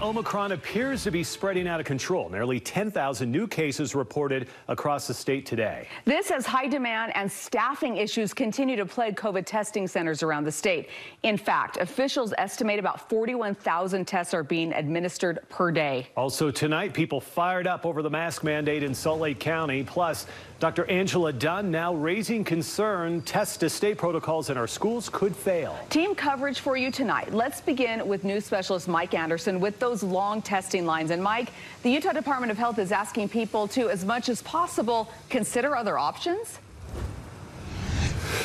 Omicron appears to be spreading out of control. Nearly 10,000 new cases reported across the state today. This as high demand and staffing issues continue to plague COVID testing centers around the state. In fact, officials estimate about 41,000 tests are being administered per day. Also tonight, people fired up over the mask mandate in Salt Lake County. Plus, Dr. Angela Dunn now raising concern test to stay protocols in our schools could fail. Team coverage for you tonight. Let's begin with news specialist Mike Anderson with those long testing lines. And Mike, the Utah Department of Health is asking people to, as much as possible, consider other options.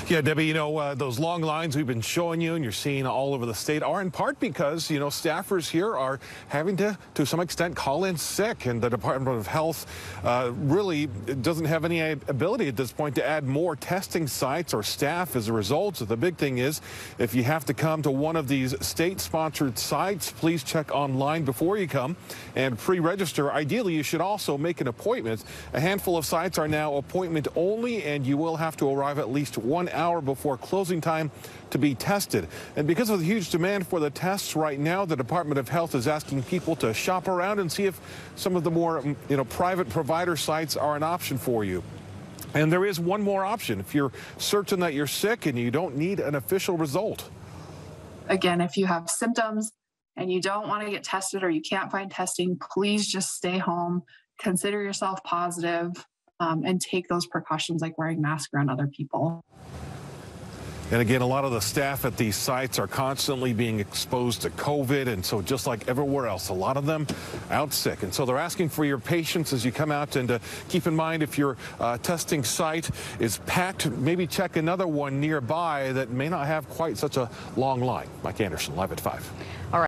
Yeah, Debbie, you know, uh, those long lines we've been showing you and you're seeing all over the state are in part because, you know, staffers here are having to, to some extent, call in sick. And the Department of Health uh, really doesn't have any ability at this point to add more testing sites or staff as a result. So the big thing is if you have to come to one of these state-sponsored sites, please check online before you come and pre-register. Ideally, you should also make an appointment. A handful of sites are now appointment only, and you will have to arrive at least one hour before closing time to be tested. And because of the huge demand for the tests right now, the Department of Health is asking people to shop around and see if some of the more, mm, you know, private provider sites are an option for you. And there is one more option if you're certain that you're sick and you don't need an official result. Again, if you have symptoms and you don't want to get tested or you can't find testing, please just stay home. Consider yourself positive, um, and take those precautions like wearing masks around other people. And again, a lot of the staff at these sites are constantly being exposed to COVID. And so just like everywhere else, a lot of them out sick. And so they're asking for your patience as you come out and uh, keep in mind if your uh, testing site is packed, maybe check another one nearby that may not have quite such a long line. Mike Anderson, live at 5. All right.